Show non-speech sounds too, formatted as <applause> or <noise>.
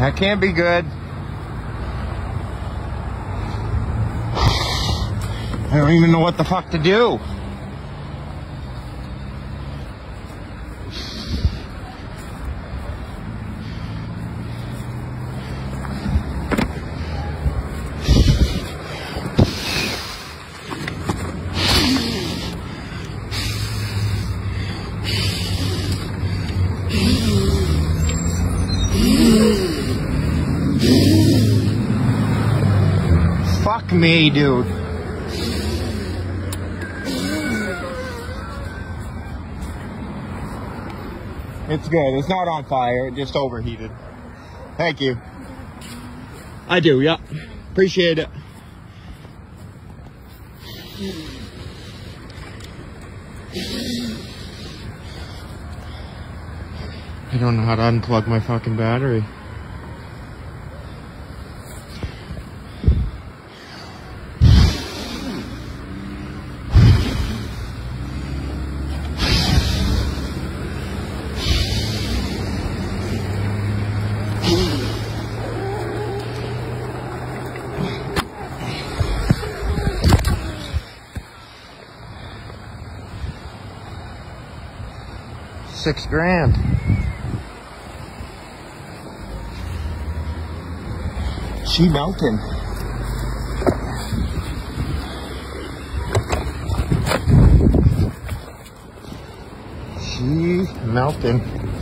That can't be good. I don't even know what the fuck to do. <laughs> Fuck me, dude. It's good. It's not on fire. It just overheated. Thank you. I do, yeah. Appreciate it. I don't know how to unplug my fucking battery. Six grand. She melting. She melting.